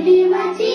Holy Maria.